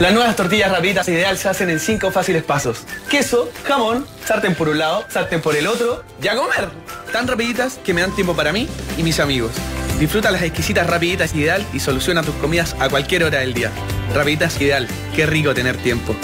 Las nuevas tortillas rapiditas ideal se hacen en cinco fáciles pasos. Queso, jamón, sartén por un lado, sartén por el otro, y a comer. Tan rapiditas que me dan tiempo para mí y mis amigos. Disfruta las exquisitas rapiditas ideal y soluciona tus comidas a cualquier hora del día. Rapiditas ideal, qué rico tener tiempo.